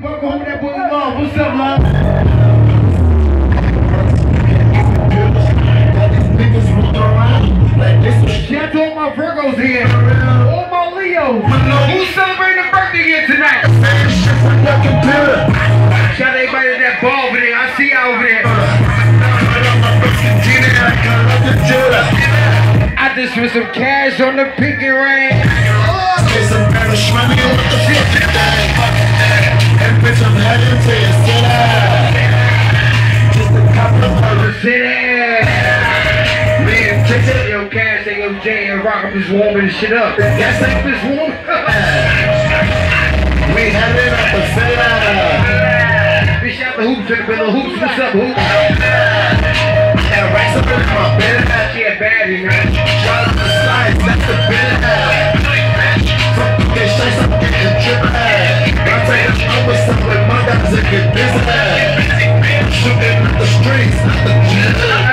Welcome home that boy love. What's? Shout out to my Virgos here. All my Leos. Who's celebrating a birthday here tonight? Shout out everybody that bar over there. I see y'all over there. I just spent some cash on the pinky ring. City. Man, check that yo cash, they go and Rock. I'm just warming this shit up. That's like this warm. We had it up a city. Bitch out the hoops to the middle hoops. What's up, hoops? And racks up in my bed. A baddie, man. Shout out to Slice, that's the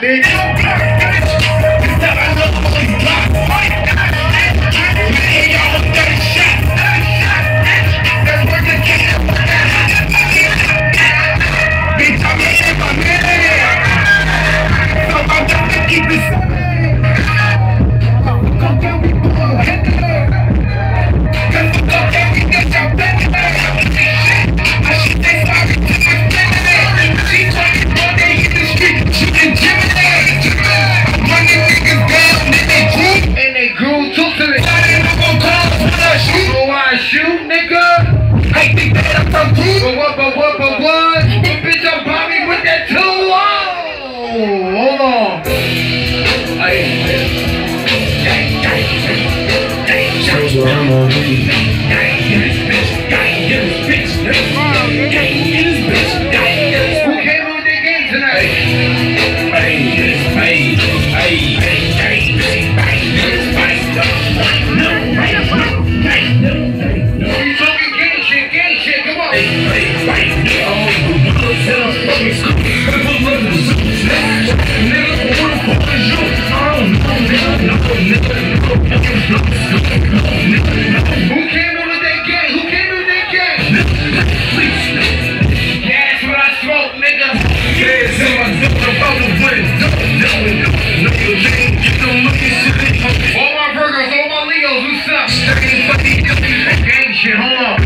bitch. Never All my Virgos, all my Leos, what's up? Gang shit, hold on.